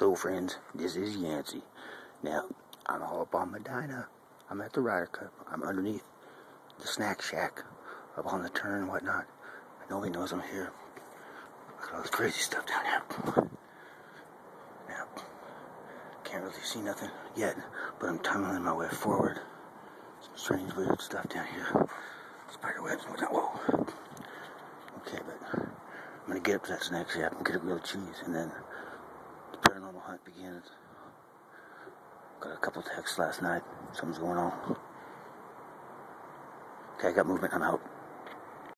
Hello friends, this is Yancy. Now, I'm all up on Medinah. I'm at the Ryder Cup. I'm underneath the snack shack up on the turn and whatnot. Nobody knows I'm here. Look at all this crazy stuff down here. Now, can't really see nothing yet, but I'm tunneling my way forward. Some strange weird stuff down here. Spider webs and whatnot. Whoa. Okay, but I'm gonna get up to that snack shack and get a grilled cheese and then paranormal hunt begins. Got a couple texts last night. Something's going on. Okay, I got movement. I'm out.